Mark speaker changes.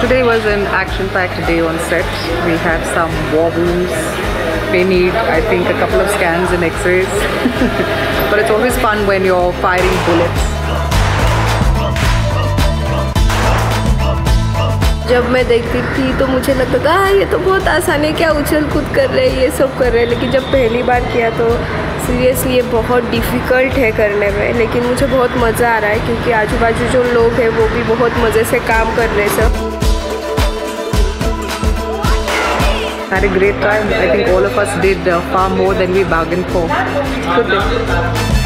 Speaker 1: Today was an action-packed day on set. We had some wounds. We need, I think, a couple of scans and x-rays. but it's always fun when you're firing bullets.
Speaker 2: जब मैं देखती थी तो मुझे लगता था हाँ ये तो बहुत आसान है क्या उछल कूद कर रहे हैं ये सब कर रहे हैं लेकिन जब पहली बार किया तो सीरियसली ये बहुत डिफ़िकल्ट है करने में लेकिन मुझे बहुत मज़ा आ रहा है क्योंकि आजू बाजू जो लोग हैं वो भी बहुत मज़े से काम कर रहे हैं सब
Speaker 1: Had a great time. I think all of us did uh, far more than we bargained for. Good day.